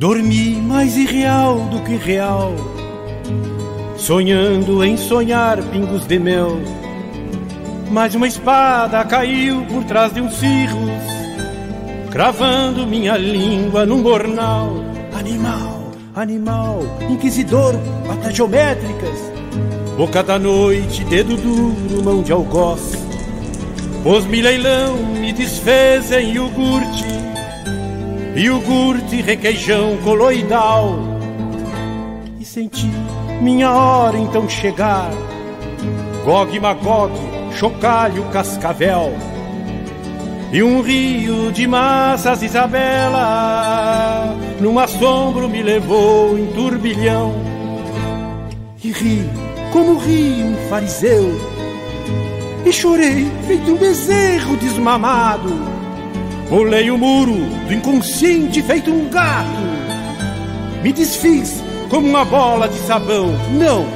Dormi mais irreal do que real, sonhando em sonhar pingos de mel. Mas uma espada caiu por trás de uns cirros, cravando minha língua num bornal. Animal, animal, inquisidor, patas geométricas, boca da noite, dedo duro, mão de algoz. Pôs-me leilão, me desfez em iogurte, iogurte, requeijão coloidal. E senti minha hora então chegar, Gog Magog, chocalho, cascavel. E um rio de massas, Isabela, num assombro me levou em turbilhão. E ri, como ri um fariseu, e chorei feito um bezerro desmamado. Pulei o muro do inconsciente feito um gato. Me desfiz como uma bola de sabão. Não!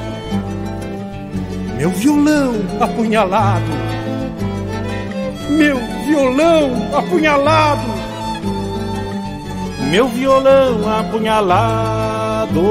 Meu violão apunhalado. Meu violão apunhalado. Meu violão apunhalado.